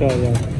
漂亮